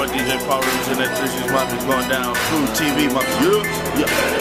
boy DJ Power representing that this is my going down Food TV. My yeah, yeah.